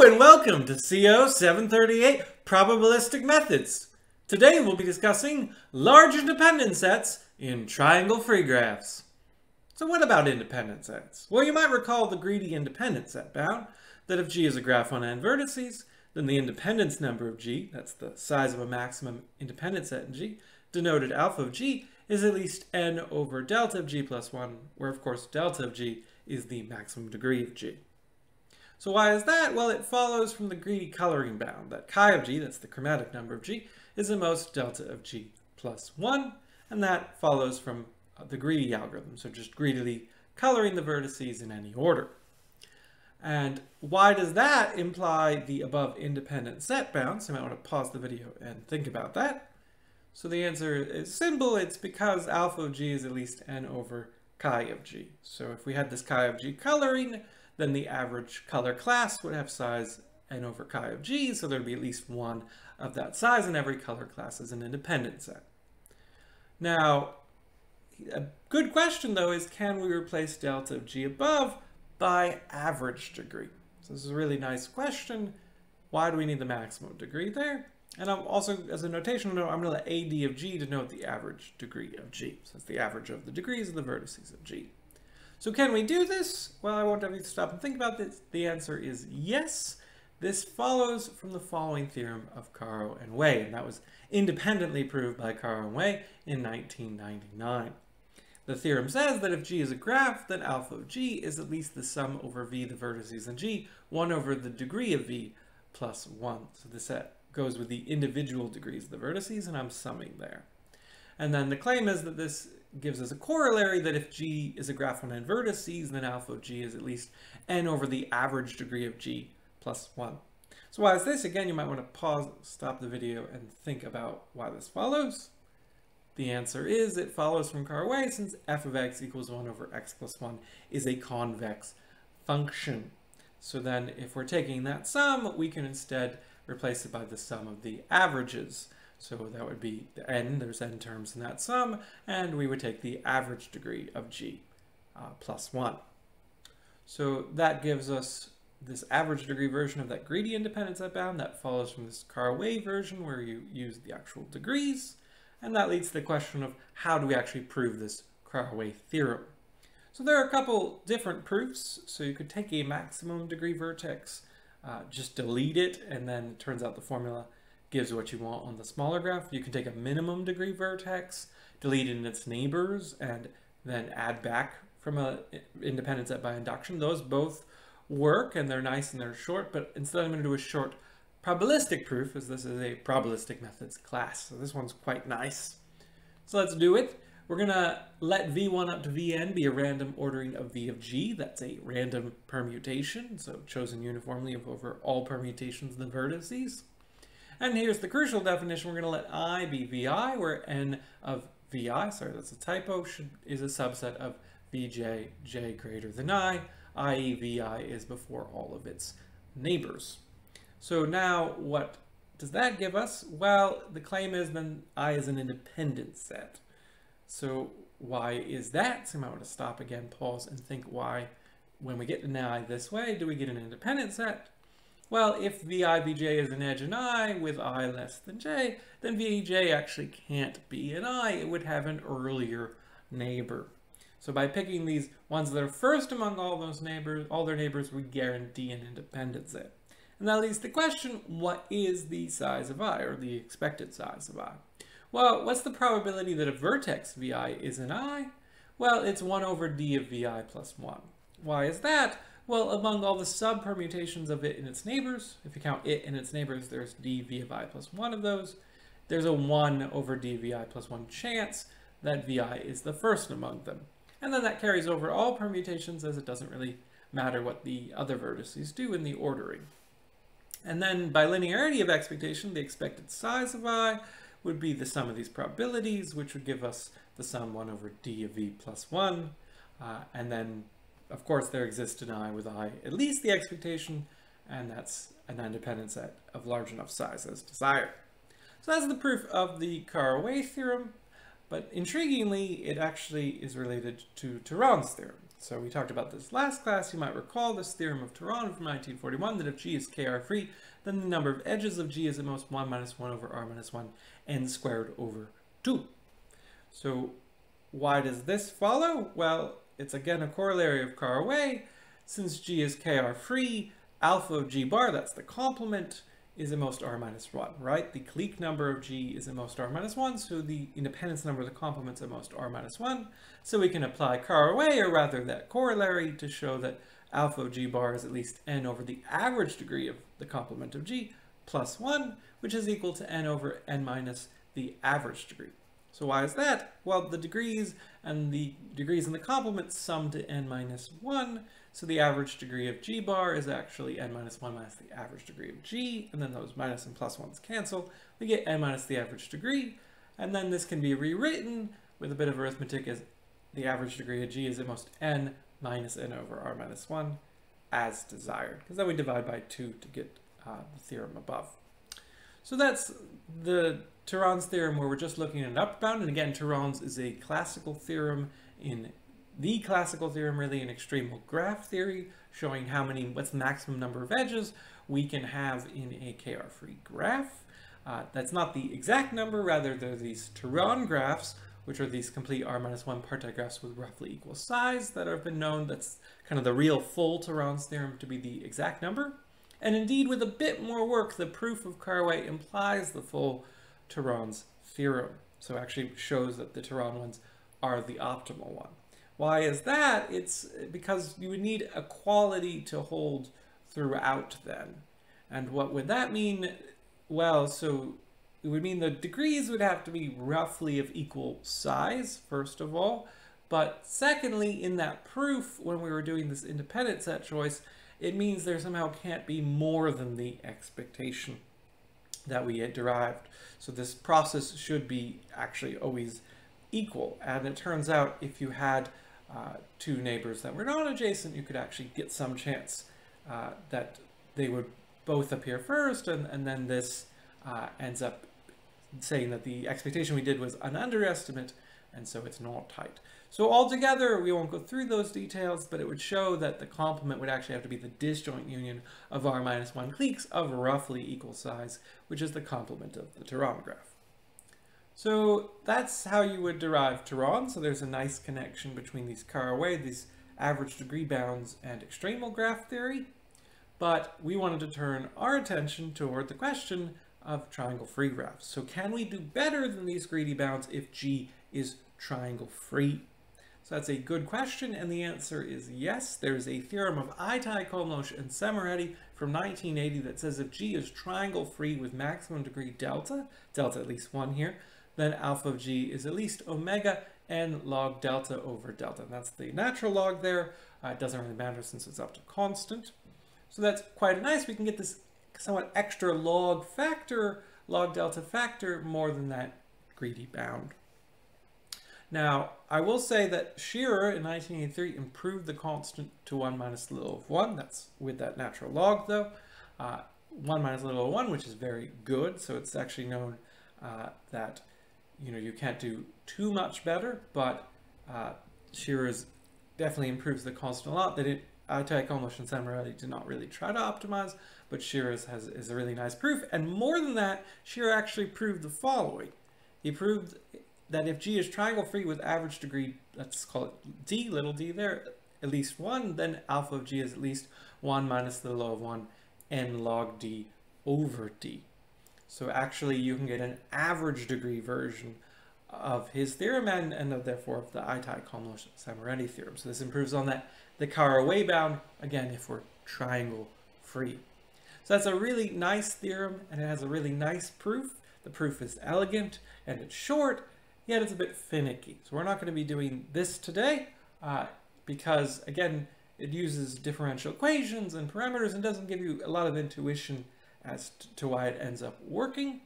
And welcome to CO 738 Probabilistic Methods. Today we'll be discussing large independent sets in triangle free graphs. So what about independent sets? Well, you might recall the greedy independent set bound, that if G is a graph on n vertices, then the independence number of G, that's the size of a maximum independent set in G, denoted alpha of G, is at least n over delta of G plus 1, where of course delta of G is the maximum degree of G. So why is that? Well, it follows from the greedy coloring bound that chi of g, that's the chromatic number of g, is the most delta of g plus 1, and that follows from the greedy algorithm, so just greedily coloring the vertices in any order. And why does that imply the above independent set bound? So you might want to pause the video and think about that. So the answer is simple. It's because alpha of g is at least n over chi of g. So if we had this chi of g coloring, then the average color class would have size n over chi of g, so there'd be at least one of that size, and every color class is an independent set. Now, a good question though is can we replace delta of g above by average degree? So this is a really nice question. Why do we need the maximum degree there? And I'm also, as a notation, I'm going to let AD of G denote the average degree of G. So it's the average of the degrees of the vertices of G. So can we do this? Well, I won't have you stop and think about this. The answer is yes. This follows from the following theorem of Caro and Wei, and that was independently proved by Caro and Wei in 1999. The theorem says that if G is a graph, then alpha of G is at least the sum over V, the vertices in G, 1 over the degree of V plus 1. So this set goes with the individual degrees of the vertices, and I'm summing there. And then the claim is that this gives us a corollary that if G is a graph on n vertices, then alpha of G is at least n over the average degree of G plus 1. So why is this? Again, you might want to pause, stop the video, and think about why this follows. The answer is it follows from Caro-Wei since f of x equals 1 over x plus 1 is a convex function. So then if we're taking that sum, we can instead replace it by the sum of the averages. So that would be the n, there's n terms in that sum, and we would take the average degree of g uh, plus 1. So that gives us this average degree version of that greedy independence bound that follows from this Caro-Wei version where you use the actual degrees. And that leads to the question of how do we actually prove this Caro-Wei theorem? So there are a couple different proofs. So you could take a maximum degree vertex, uh, just delete it, and then it turns out the formula gives what you want on the smaller graph. You can take a minimum degree vertex, delete in its neighbors, and then add back from a independent set by induction. Those both work and they're nice and they're short, but instead I'm going to do a short probabilistic proof as this is a probabilistic methods class. So this one's quite nice. So let's do it. We're going to let V1 up to Vn be a random ordering of V of G. That's a random permutation, so chosen uniformly over all permutations of the vertices. And here's the crucial definition. We're going to let I be VI, where N of VI, sorry, that's a typo, should, is a subset of Vj, j greater than I, i.e. Vi is before all of its neighbors. So now what does that give us? Well, the claim is then I is an independent set. So why is that? So I might want to stop again, pause, and think why, when we get to I this way, do we get an independent set? Well, if vi vj is an edge in i with i less than j, then vj actually can't be an i. It would have an earlier neighbor. So by picking these ones that are first among all those neighbors, all their neighbors, we guarantee an independent set. And that leads to the question, what is the size of i, or the expected size of i? Well, what's the probability that a vertex vi is an i? Well, it's 1 over d of vi plus 1. Why is that? Well, among all the sub-permutations of it and its neighbors, if you count it and its neighbors, there's dv of i plus 1 of those. There's a 1 over dvi plus 1 chance that vi is the first among them. And then that carries over all permutations as it doesn't really matter what the other vertices do in the ordering. And then by linearity of expectation, the expected size of i would be the sum of these probabilities, which would give us the sum 1 over d of v plus 1. Uh, and then of course, there exists an I with I at least the expectation, and that's an independent set of large enough size as desired. So that's the proof of the Caro-Wei theorem, but intriguingly, it actually is related to Turán's theorem. So we talked about this last class. You might recall this theorem of Turán from 1941 that if G is KR free, then the number of edges of G is at most 1 minus 1 over R minus 1 n squared over 2. So why does this follow? Well, it's again a corollary of Caro-Wei. Since G is KR free, alpha of G bar, that's the complement, is most R minus 1, right? The clique number of G is most R minus 1, so the independence number of the complements at most R minus 1. So we can apply Caro-Wei, or rather that corollary, to show that alpha of G bar is at least n over the average degree of the complement of G plus 1, which is equal to n over n minus the average degree. So why is that? Well, the degrees and the degrees and the complement sum to n minus 1, so the average degree of g bar is actually n minus 1 minus the average degree of g, and then those minus and plus 1s cancel. We get n minus the average degree, and then this can be rewritten with a bit of arithmetic as the average degree of g is at most n minus n over r minus 1 as desired, because then we divide by 2 to get uh, the theorem above. So that's the Turán's theorem where we're just looking at an upper bound, and again, Turán's is a classical theorem in the classical theorem really in extremal graph theory, showing how many, what's the maximum number of edges we can have in a KR-free graph. Uh, that's not the exact number, rather they're these Turán graphs, which are these complete R minus one partite graphs with roughly equal size that have been known. That's kind of the real full Turán's theorem to be the exact number. And indeed, with a bit more work, the proof of Caro-Wei implies the full Turán's theorem. So actually shows that the Turán ones are the optimal one. Why is that? It's because you would need a quality to hold throughout then. And what would that mean? Well, so it would mean the degrees would have to be roughly of equal size, first of all. But secondly, in that proof, when we were doing this independent set choice, it means there somehow can't be more than the expectation that we had derived. So this process should be actually always equal. And it turns out if you had uh, two neighbors that were not adjacent, you could actually get some chance uh, that they would both appear first, and, and then this uh, ends up saying that the expectation we did was an underestimate, and so it's not tight. So altogether, we won't go through those details, but it would show that the complement would actually have to be the disjoint union of R minus 1 cliques of roughly equal size, which is the complement of the Turán graph. So that's how you would derive Turán. So there's a nice connection between these Caro-Wei, these average degree bounds, and extremal graph theory. But we wanted to turn our attention toward the question of triangle free graphs. So can we do better than these greedy bounds if G is triangle free? So that's a good question, and the answer is yes. There's a theorem of Ajtai, Komlos, and Szemeredi from 1980 that says if G is triangle free with maximum degree delta, delta at least one here, then alpha of g is at least omega n log delta over delta. And that's the natural log there. Uh, it doesn't really matter since it's up to constant. So that's quite nice. We can get this somewhat extra log factor, log delta factor, more than that greedy bound. Now, I will say that Shearer in 1983 improved the constant to 1 minus little of 1. That's with that natural log, though. Uh, 1 minus little of 1, which is very good. So it's actually known uh, that you know, you can't do too much better, but uh, Shearer's definitely improves the constant a lot. That it Ajtai Komlos and Szemeredi did not really try to optimize, but Shearer's has is a really nice proof. And more than that, Shearer actually proved the following. He proved that if G is triangle free with average degree, let's call it D, little d there, at least 1, then alpha of G is at least 1 minus the low of 1 n log D over D. So actually you can get an average degree version of his theorem and, and of, therefore of the Ajtai Komlos Szemeredi theorem. So this improves on that the Caro-Wei bound, again, if we're triangle free. So that's a really nice theorem and it has a really nice proof. The proof is elegant and it's short, yet it's a bit finicky. So we're not going to be doing this today uh, because, again, it uses differential equations and parameters and doesn't give you a lot of intuition as to why it ends up working.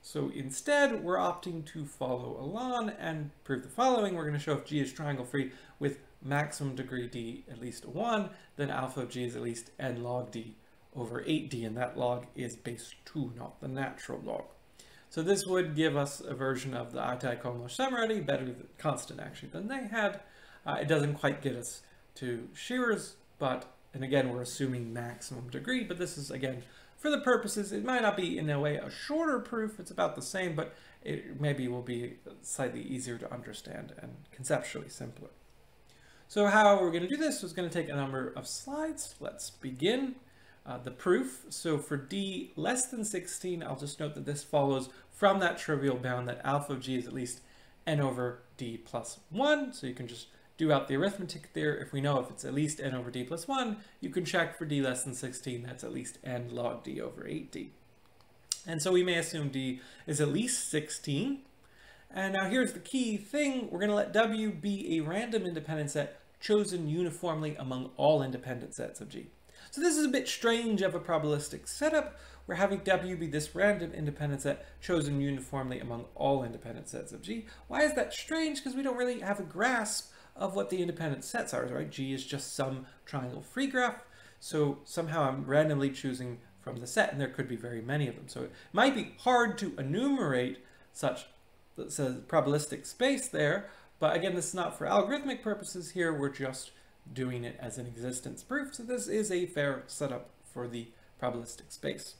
So instead, we're opting to follow along and prove the following. We're going to show if G is triangle free with maximum degree D at least 1, then alpha of G is at least n log D over 8D, and that log is base 2, not the natural log. So this would give us a version of the Ajtai Komlos Szemeredi, better constant actually than they had. Uh, it doesn't quite get us to Shearer's, but, and again, we're assuming maximum degree, but this is, again, for the purposes, it might not be in a way a shorter proof, it's about the same, but it maybe will be slightly easier to understand and conceptually simpler. So how we're going to do this is going to take a number of slides. Let's begin uh, the proof. So for d less than 16, I'll just note that this follows from that trivial bound that alpha of g is at least n over d plus 1. So you can just do out the arithmetic there. If we know if it's at least n over d plus 1, you can check for d less than 16, that's at least n log d over 8d. And so we may assume d is at least 16. And now here's the key thing. We're going to let w be a random independent set chosen uniformly among all independent sets of g. So this is a bit strange of a probabilistic setup. We're having w be this random independent set chosen uniformly among all independent sets of g. Why is that strange? Because we don't really have a grasp of what the independent sets are, right? G is just some triangle free graph. So somehow I'm randomly choosing from the set, and there could be very many of them. So it might be hard to enumerate such a probabilistic space there, but again, this is not for algorithmic purposes here. We're just doing it as an existence proof. So this is a fair setup for the probabilistic space.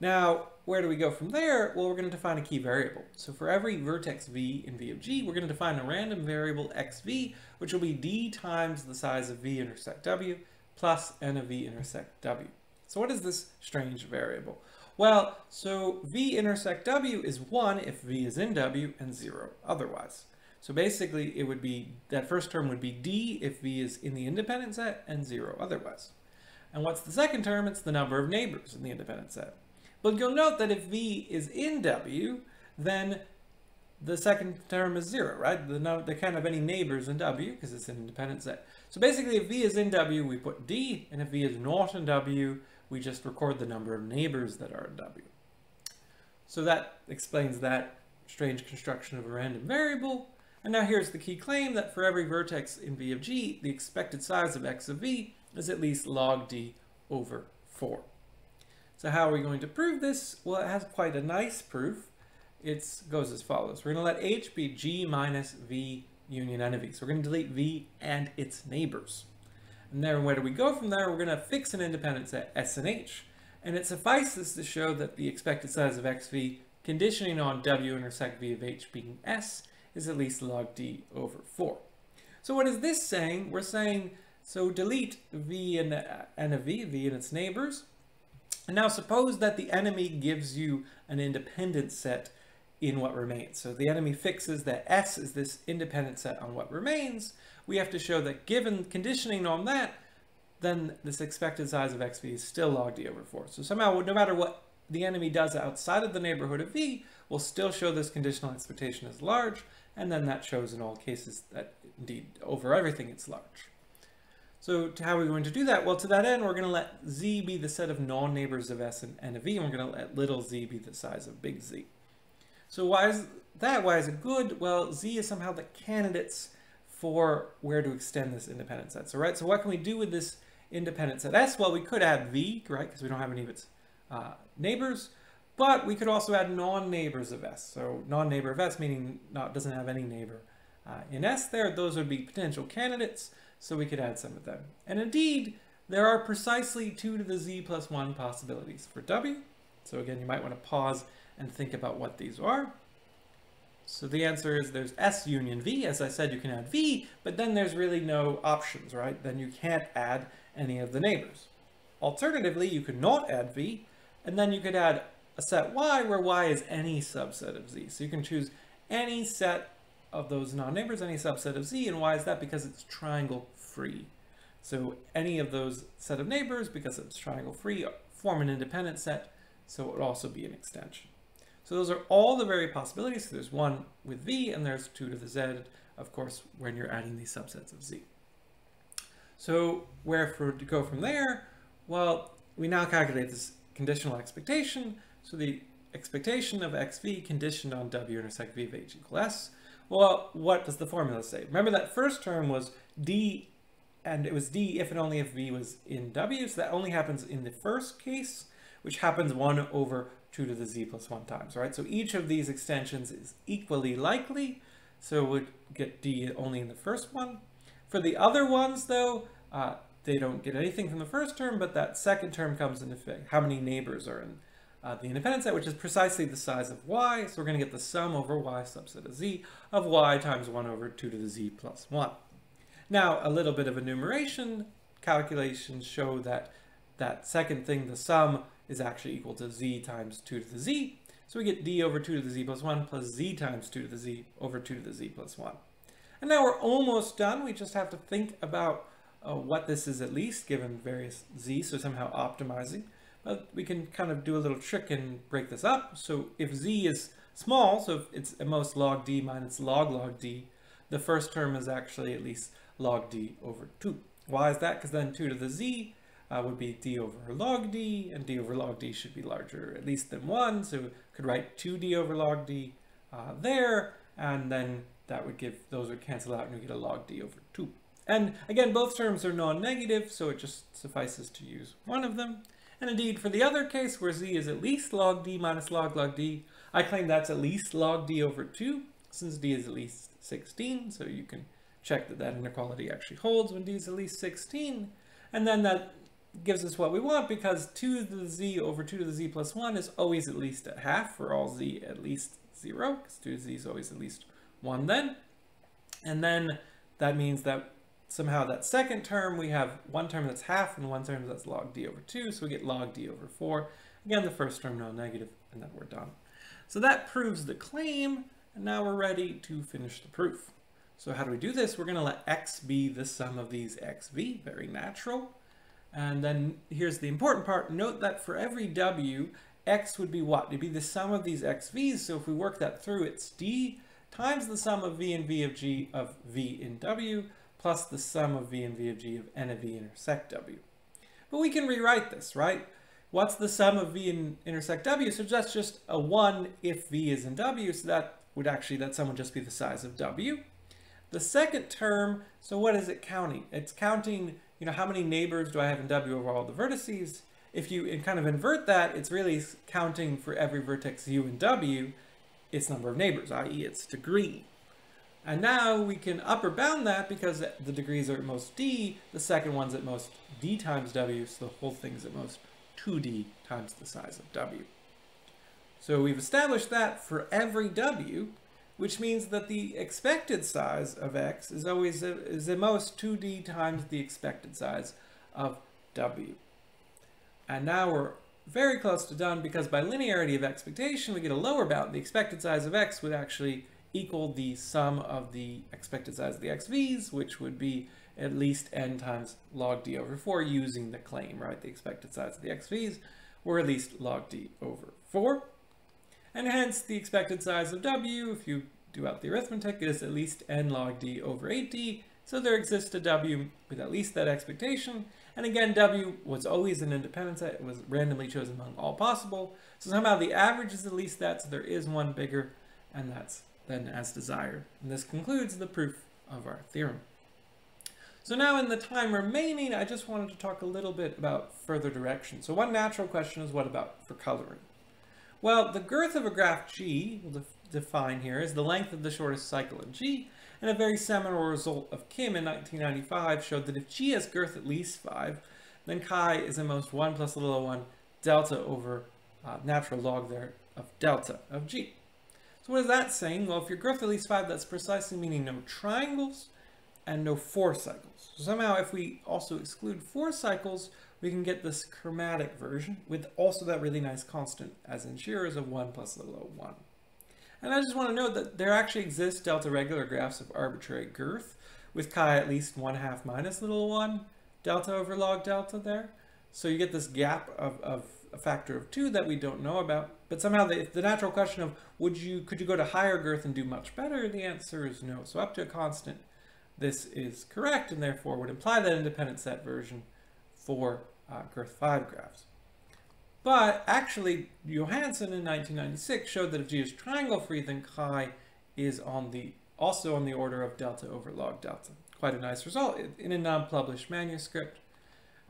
Now, where do we go from there? Well, we're going to define a key variable. So for every vertex v in v of g, we're going to define a random variable xv, which will be d times the size of v intersect w plus n of v intersect w. So what is this strange variable? Well, so v intersect w is 1 if v is in w and 0 otherwise. So basically it would be, that first term would be d if v is in the independent set and 0 otherwise. And what's the second term? It's the number of neighbors in the independent set. But you'll note that if v is in w, then the second term is zero, right? The, no, the count of any neighbors in w, because it's an independent set. So basically, if v is in w, we put d, and if v is not in w, we just record the number of neighbors that are in w. So that explains that strange construction of a random variable. And now here's the key claim that for every vertex in v of g, the expected size of x of v is at least log d over 4. So how are we going to prove this? Well, it has quite a nice proof. It goes as follows. We're going to let H be G minus V union N of V. So we're going to delete V and its neighbors. And then where do we go from there? We're going to fix an independent set S and H. And it suffices to show that the expected size of XV, conditioning on W intersect V of H being S, is at least log D over 4. So what is this saying? We're saying, so delete V and uh, of V, V and its neighbors, and now suppose that the enemy gives you an independent set in what remains. So the enemy fixes that S is this independent set on what remains. We have to show that given conditioning on that, then this expected size of xv is still log d over 4. So somehow, no matter what the enemy does outside of the neighborhood of v, we'll still show this conditional expectation as large, and then that shows in all cases that indeed over everything it's large. So how are we going to do that? Well, to that end, we're going to let z be the set of non-neighbors of S and N of V, and we're going to let little z be the size of big Z. So why is that? Why is it good? Well, Z is somehow the candidates for where to extend this independent set. So, right, so what can we do with this independent set S? Well, we could add V, right, because we don't have any of its uh, neighbors, but we could also add non-neighbors of S. So non-neighbor of S, meaning not doesn't have any neighbor uh, in S there. Those would be potential candidates so we could add some of them. And indeed, there are precisely 2 to the z plus 1 possibilities for w. So again, you might want to pause and think about what these are. So the answer is there's S union V. As I said, you can add V, but then there's really no options, right? Then you can't add any of the neighbors. Alternatively, you could not add V, and then you could add a set Y where Y is any subset of Z. So you can choose any set of those non-neighbors any subset of z, and why is that? Because it's triangle free. So any of those set of neighbors, because it's triangle free, form an independent set, so it would also be an extension. So those are all the very possibilities. So there's one with v, and there's two to the z, of course, when you're adding these subsets of z. So where for, to go from there? Well, we now calculate this conditional expectation. So the expectation of xv conditioned on w intersect v of h equal s. Well, what does the formula say? Remember that first term was d, and it was d if and only if v was in w, so that only happens in the first case, which happens 1 over 2 to the z plus 1 times, right? So each of these extensions is equally likely, so we'd get d only in the first one. For the other ones, though, uh, they don't get anything from the first term, but that second term comes into effect. How many neighbors are in uh, the independent set, which is precisely the size of y. So we're going to get the sum over y subset of z of y times 1 over 2 to the z plus 1. Now, a little bit of enumeration calculations show that that second thing, the sum, is actually equal to z times 2 to the z. So we get d over 2 to the z plus 1 plus z times 2 to the z over 2 to the z plus 1. And now we're almost done. We just have to think about uh, what this is at least given various z, so somehow optimizing. But we can kind of do a little trick and break this up. So if z is small, so if it's at most log d minus log log d, the first term is actually at least log d over 2. Why is that? Because then 2 to the z uh, would be d over log d, and d over log d should be larger at least than 1, so we could write 2d over log d uh, there, and then that would give, those would cancel out and we get a log d over 2. And again, both terms are non-negative, so it just suffices to use one of them. And indeed, for the other case where z is at least log d minus log log d, I claim that's at least log d over 2, since d is at least 16, so you can check that that inequality actually holds when d is at least 16. And then that gives us what we want because 2 to the z over 2 to the z plus 1 is always at least at half for all z at least 0, because 2 to z is always at least 1 then. And then that means that somehow that second term, we have one term that's half and one term that's log d over 2, so we get log d over 4. Again, the first term non-negative, and then we're done. So that proves the claim, and now we're ready to finish the proof. So how do we do this? We're going to let x be the sum of these xv, very natural. And then here's the important part. Note that for every w, x would be what? It'd be the sum of these xv's. So if we work that through, it's d times the sum of v and v of g of v in w plus the sum of v and v of g of n of v intersect w. But we can rewrite this, right? What's the sum of v and intersect w? So that's just a 1 if v is in w, so that would actually, that sum would just be the size of w. The second term, so what is it counting? It's counting, you know, how many neighbors do I have in w over all the vertices? If you kind of invert that, it's really counting for every vertex u in w, its number of neighbors, i.e. its degree. And now we can upper bound that because the degrees are at most d, the second one's at most d times w, so the whole thing's at most 2d times the size of w. So we've established that for every w, which means that the expected size of x is always a, is at most 2d times the expected size of w. And now we're very close to done because by linearity of expectation, we get a lower bound. The expected size of x would actually equal the sum of the expected size of the xv's, which would be at least n times log d over 4 using the claim, right? The expected size of the xv's were at least log d over 4. And hence the expected size of w, if you do out the arithmetic, is at least n log d over 8d. So there exists a w with at least that expectation. And again, w was always an independent set. It was randomly chosen among all possible. So somehow the average is at least that, so there is one bigger, and that's than as desired. And this concludes the proof of our theorem. So now in the time remaining, I just wanted to talk a little bit about further direction. So one natural question is what about for coloring? Well, the girth of a graph G, we'll define here, is the length of the shortest cycle in G, and a very seminal result of Kim in 1995 showed that if G has girth at least 5, then chi is at most 1 plus little 1 delta over uh, natural log there of delta of G. So what is that saying? Well, if your girth at least 5, that's precisely meaning no triangles and no four cycles. So somehow if we also exclude four cycles, we can get this chromatic version with also that really nice constant as in Shearer's of 1 plus little o 1. And I just want to note that there actually exist delta regular graphs of arbitrary girth with chi at least 1 half minus little 1 delta over log delta there. So you get this gap of, of a factor of 2 that we don't know about. But somehow the, the natural question of would you could you go to higher girth and do much better? The answer is no. So up to a constant, this is correct and therefore would imply that independent set version for uh, girth 5 graphs. But actually, Johansson in 1996 showed that if G is triangle free, then chi is on the also on the order of delta over log delta. Quite a nice result in a non-published manuscript.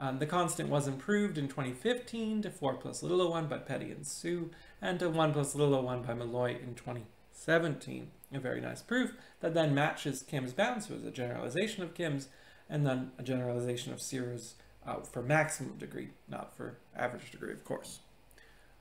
Um, the constant was improved in 2015 to 4 plus little o 1 by Pettie and Su, and to 1 plus little o 1 by Molloy in 2017. a very nice proof that then matches Kim's bound, so it's a generalization of Kim's, and then a generalization of Shearer's uh, for maximum degree, not for average degree, of course.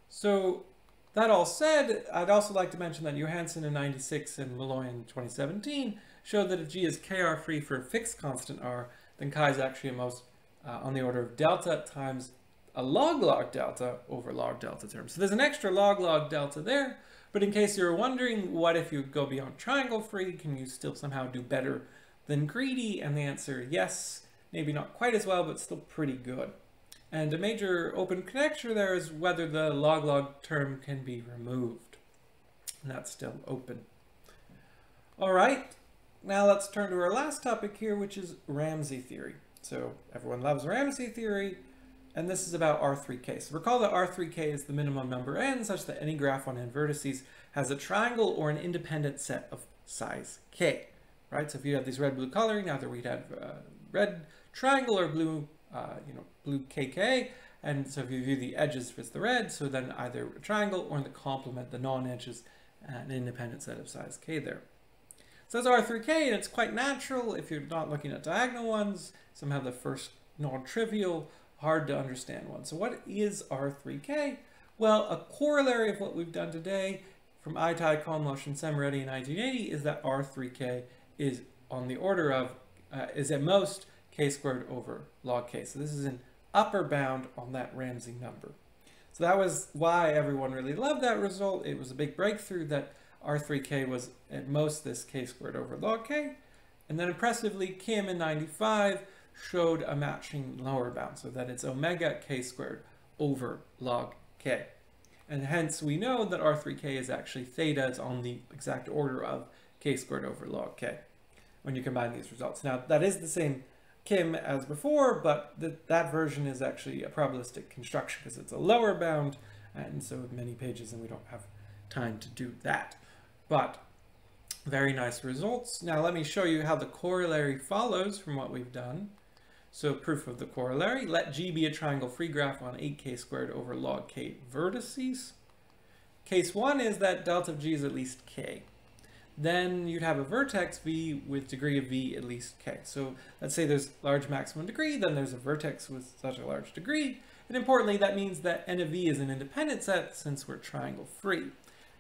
So that all said, I'd also like to mention that Johansson in 96 and Molloy in 2017 showed that if G is kr free for a fixed constant r, then chi is actually a most uh, on the order of delta times a log log delta over log delta term. So there's an extra log log delta there, but in case you're wondering what if you go beyond triangle free, can you still somehow do better than greedy? And the answer, yes, maybe not quite as well, but still pretty good. And a major open conjecture there is whether the log log term can be removed. And that's still open. All right, now let's turn to our last topic here, which is Ramsey theory. So everyone loves Ramsey theory, and this is about R3K. So recall that R3K is the minimum number n such that any graph on n vertices has a triangle or an independent set of size k, right? So if you have these red-blue coloring, either we'd have uh, red triangle or blue, uh, you know, blue KK, and so if you view the edges as the red, so then either a triangle or in the complement, the non-edges, an independent set of size k there. So that's R3K, and it's quite natural if you're not looking at diagonal ones. Some have the first non-trivial, hard to understand one. So what is R3K? Well, a corollary of what we've done today from Ajtai, Komlos, and Szemeredi in 1980 is that R3K is on the order of, uh, is at most k squared over log k. So this is an upper bound on that Ramsey number. So that was why everyone really loved that result. It was a big breakthrough that R3K was at most this k squared over log k. And then impressively, Kim in 95 showed a matching lower bound, so that it's omega k squared over log k. And hence we know that R3K is actually theta it's on the exact order of k squared over log k when you combine these results. Now that is the same Kim as before, but th that version is actually a probabilistic construction because it's a lower bound, and so many pages and we don't have time to do that. But very nice results. Now let me show you how the corollary follows from what we've done. So proof of the corollary, let G be a triangle free graph on 8k squared over log k vertices. Case one is that delta of G is at least k. Then you'd have a vertex V with degree of V at least k. So let's say there's large maximum degree, then there's a vertex with such a large degree. And importantly, that means that n of V is an independent set since we're triangle free.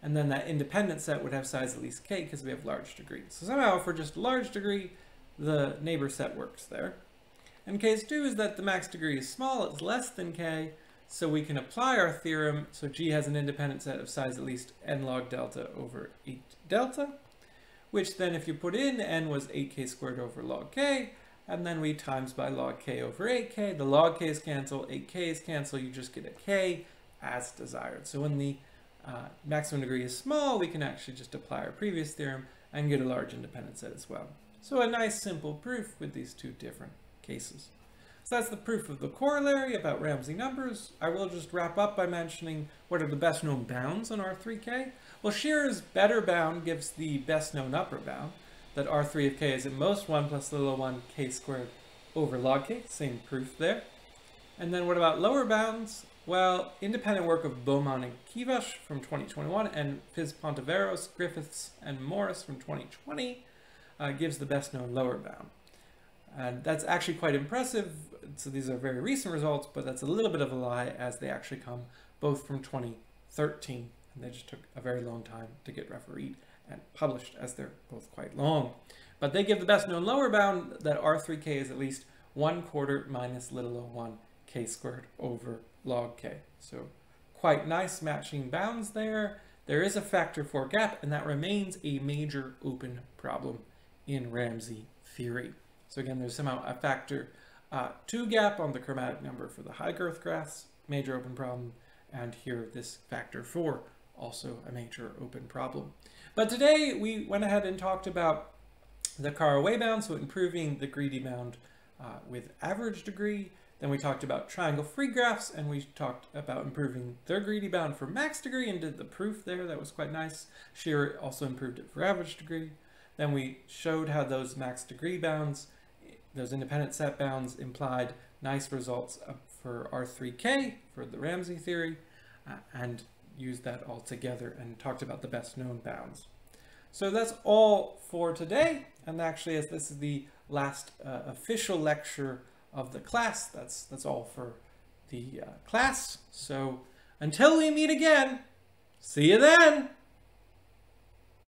And then that independent set would have size at least k because we have large degree. So somehow for just large degree, the neighbor set works there. And case two is that the max degree is small, it's less than k, so we can apply our theorem. So G has an independent set of size at least n log delta over 8 delta, which then if you put in n was 8k squared over log k, and then we times by log k over 8k. The log k's cancel, 8k's cancel, you just get a k as desired. So when the uh, maximum degree is small, we can actually just apply our previous theorem and get a large independent set as well. So a nice simple proof with these two different cases. So that's the proof of the corollary about Ramsey numbers. I will just wrap up by mentioning what are the best known bounds on R3K. Well, Shearer's better bound gives the best known upper bound, that R3 of k is at most 1 plus little 1 k squared over log k, same proof there. And then what about lower bounds? Well, independent work of Bohman and Keevash from 2021 and Fiz-Pontiveros, Griffiths, and Morris from 2020 uh, gives the best known lower bound. And that's actually quite impressive. So these are very recent results, but that's a little bit of a lie as they actually come both from 2013 and they just took a very long time to get refereed and published as they're both quite long. But they give the best known lower bound that R3K is at least 1 quarter minus little o1 k squared over log k. So quite nice matching bounds there. There is a factor 4 gap, and that remains a major open problem in Ramsey theory. So again, there's somehow a factor uh, 2 gap on the chromatic number for the high girth graphs, major open problem, and here this factor 4, also a major open problem. But today we went ahead and talked about the Caro-Wei bound, so improving the greedy bound uh, with average degree, then we talked about triangle free graphs and we talked about improving their greedy bound for max degree and did the proof there. That was quite nice. Shearer also improved it for average degree. Then we showed how those max degree bounds, those independent set bounds implied nice results for R3K for the Ramsey theory uh, and used that all together and talked about the best known bounds. So that's all for today. And actually, as this is the last uh, official lecture of the class, that's, that's all for the uh, class. So until we meet again, see you then.